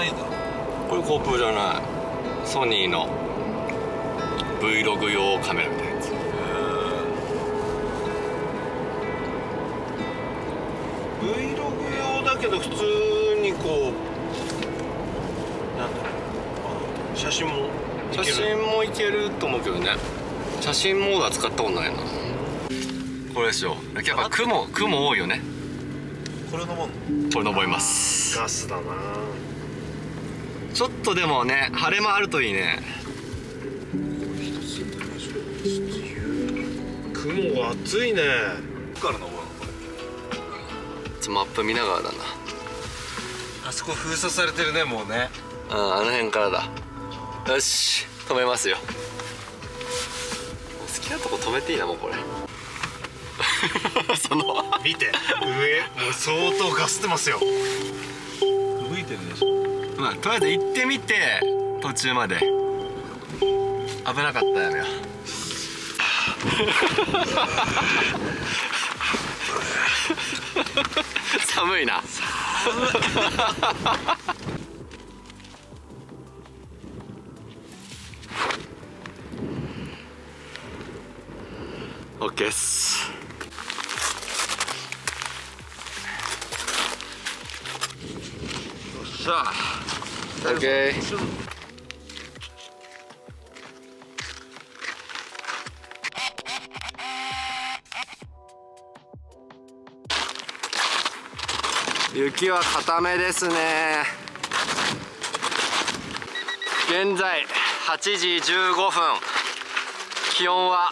ないんだこれ GoPro じゃない。ソニーの。Vlog 用カメラみたいなやつ。Vlog 用だけど普通にこうなんだろう。写真も写る。真もいけると思うけどね。写真モードは使ったことないな。これでしょやっぱ雲雲多いよね。これのもん。これ登ります。ガスだなちょっとでもね晴れ間あるといいね。雲が暑いね。から登るのこちょマップ見ながらだな。あそこ封鎖されてるねもうね。うんあの辺からだ。よし止めますよ。好きなとこ止めていいなもうこれ。その。見て上もう相当ガスってますよれ吹いてるでしょ。まあとりあえず行ってみて途中まで。危なかったよ寒いな。オッケーっすさあオッケー雪は固めですね。現在8時15分。気温は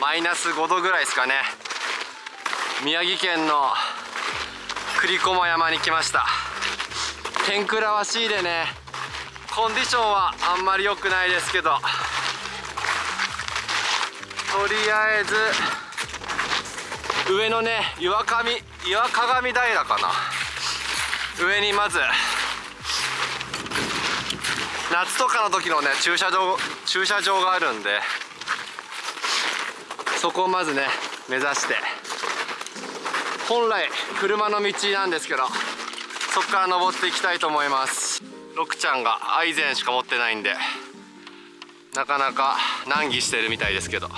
マイナス5度ぐらいですかね。宮城県の栗駒山に来ました天空らしいでね。コンディションはあんまり良くないですけど。とりあえず上のね岩上岩鏡平かな。上にまず夏とかの時のね駐車場駐車場があるんでそこをまずね目指して。本来車の道なんですけど。そこから登っていきたいと思います。ロクちゃんがアイゼンしか持ってないんでなかなか難儀してるみたいですけど。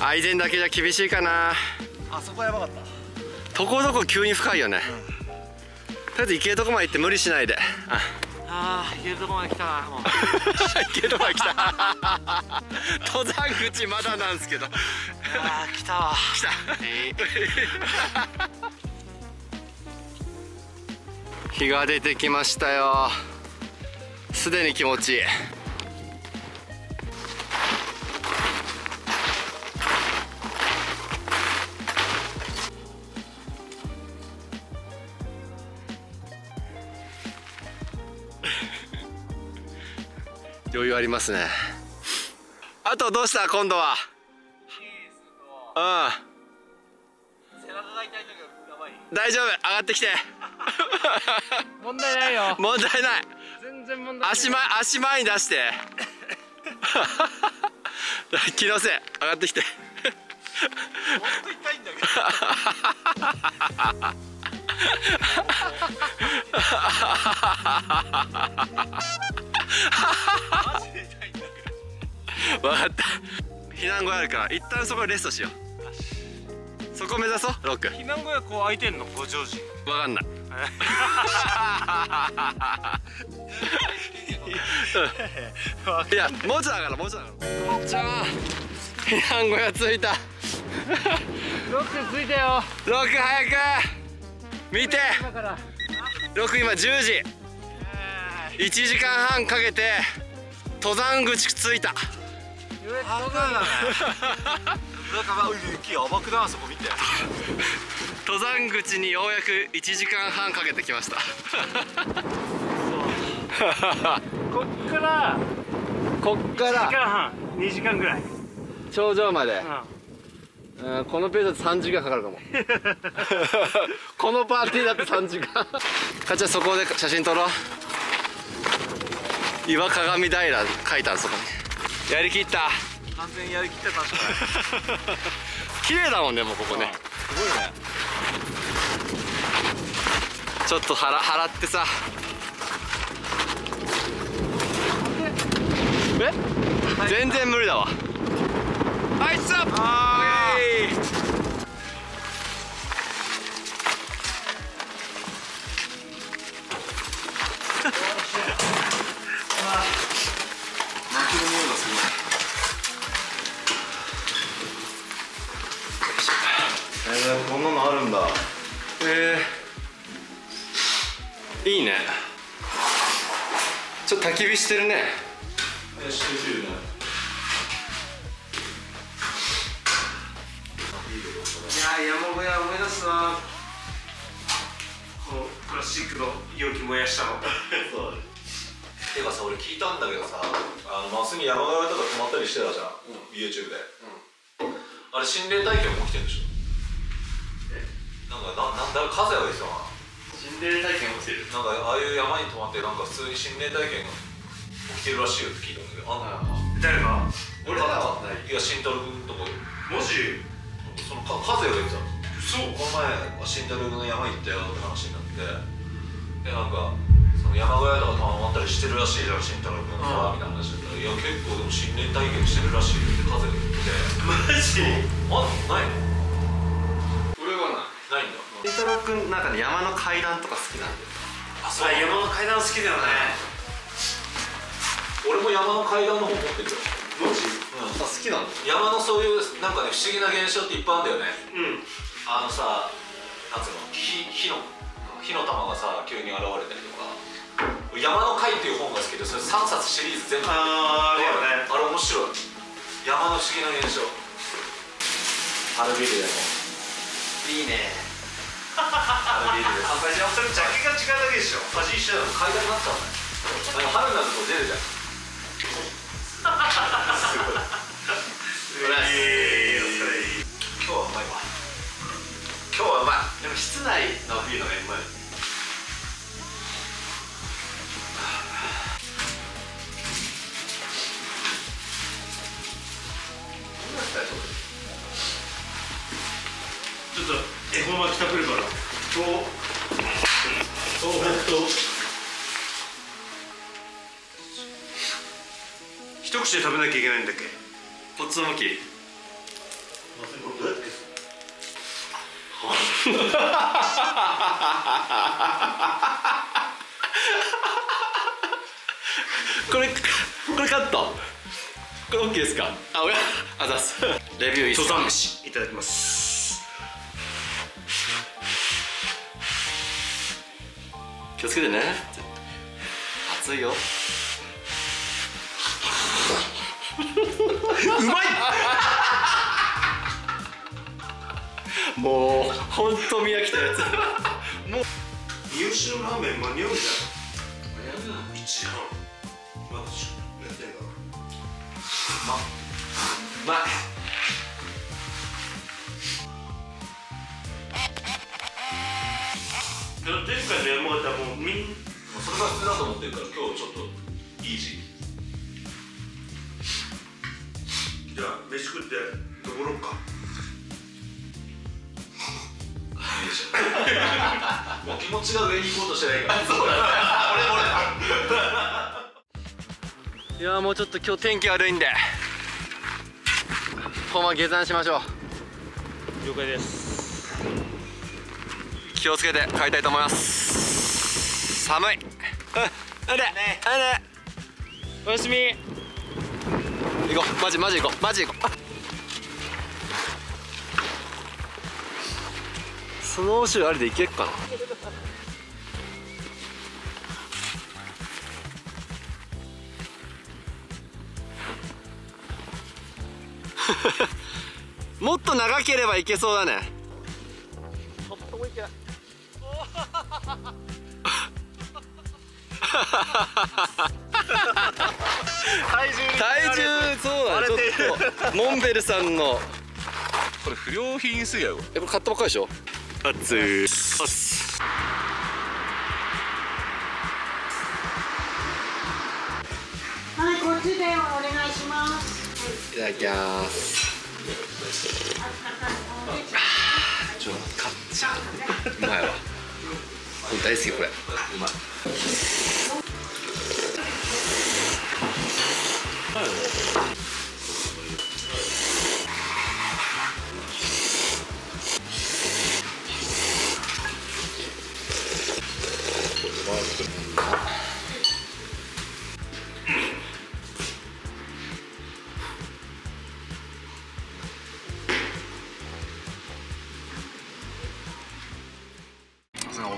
アイゼンだけじゃ厳しいかな。あそこやばかった。ところどころ急に深いよね、とりあえず行けるとこまで行って無理しないで。あ。ああ行けるとこまで来た。なもう。行けるとこまで来た。登山口まだなんですけど。ああ来たわ。来た日が出てきましたよ。すでに気持ちいい。余裕ありますね。あとどうした？今度は。うん。大丈夫。上がってきて問題ないよ。問題ない。全然問題足前足前に出して。気のせい。上がってきて。本当痛いんだけど。マジで痛いんだけ分かった。避難小屋あるから一旦そこでレストしようそこ目指そうロック。ど避難小屋こう開いてんの？ご常時分かんない。いやもうちょい上がろうもうちょい上がろう。じゃあ避難小屋着いた。ロックついたよ。ロック早く。見て。だから。ロック今10時。1時間半かけて登山口着いた上登山だねなんかまあ雪やばくないあそこ見て登山口にようやく1時間半かけてきましたこっからこっか1時ら間半2時間ぐらい。頂上まで、ううん、このペースだと3時間かかるかも。このパーティーだと3時間。かちゃんそこで写真撮ろう。岩鏡平書いたあそこにやりきった。完全にやりきってたし綺麗だもんねもうここね。すごいね。ちょっと腹払ってさ。え？全然無理だわ。あいつプいいね。ちょっと焚き火してるね。えしてるねいや山小屋思い出すな。このプラスチックの容器燃やしたの。そうてかさ俺聞いたんだけどさあのまっすぐ山小屋とか泊まったりしてたじゃん、YouTube で、あれ心霊体験も起きてるんでしょ？なんかななんだ風が言ってたな心霊体験起きてる。なんかああいう山に泊まってなんか普通に心霊体験が起きてるらしいよって聞いたんだけど。あんな誰が俺らはない。いや慎太郎君とこマジそのか風が言ってた。嘘。この前慎太郎君の山行ったよって話になって。でなんかその山小屋とか泊まったりしてるらしいじゃん慎太郎君さ、みたいな話だったら。いや結構でも心霊体験してるらしいよって風が言ってマジ？あないの？ないないんだりんたろうくんなんかね山の階段とか好きなんだよ。ああ山の階段好きだよね。俺も山の階段の本持ってるよ、マジ？うん、あ好きなんだ。山のそういうなんかね不思議な現象っていっぱいあるんだよね。うん。あのさなんつうの？火火の火の玉がさ急に現れたりとか「山の会」っていう本が好きでそれ3冊シリーズ全部。あーあるよね。あれ面白い。山の不思議な現象。アルビルでも。いいねアルビルです。あじゃあそれジャケが違うだけでしょ。味一緒だ。もん階段になったもんね春になると出るじゃん。ええそれいい今日はうまいわ。今日はうまいでも室内のビールがうまい。ちょっと恵方巻き食べるからおおほんと一口で食べなきゃいけないんだっけポツ巻きこれこれカットこれ OK ですかあ俺あざすレビューいいっすか登山飯いただきます気をつけてね。熱いよ。うまい！もう本当見飽きたやつ。三好のラーメン間に合うじゃん1時半まだやってんだう。まい前回の山形はもうみんそれが普通だと思ってるから今日ちょっとイージー。じゃあ飯食って登ろうか。もう気持ちが上に行こうとしてないからそうだねいやもうちょっと今日天気悪いんで。ほんま下山しましょう了解です気をつけて帰りたいと思います。寒い。うん。あれあれおやすみ。行こう。マジマジ行こう。マジ行こう。スノーシューありで行けっかな。もっと長ければ行けそうだね体重体重そうだねちょっとモンベルさんの。これ不良品すぎやろえこれ買ったばっかりでしょ？熱い。はい、こっちでお願いします。いただきます。ちょかっちゃう。うまいわ。大好きこれ。うまいないのさすがお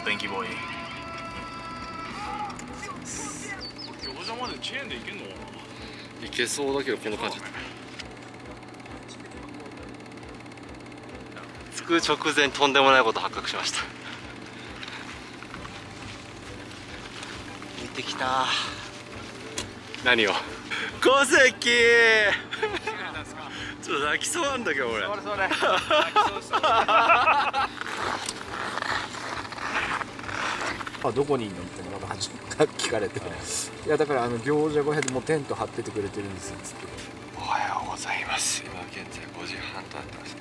天気ボーイ。餃子までチェーンでいけんの？かないけそうだけどこの感じ。着く直前とんでもないこと発覚しました。見てきた。何を？小関ちょっと泣きそうなんだけど俺それそれあどこにいるの？みたいなのが聞かれて。い。やだからあの餃子小屋でもうテント張っててくれてるんですっつっておはようございます。今現在5時半となってますね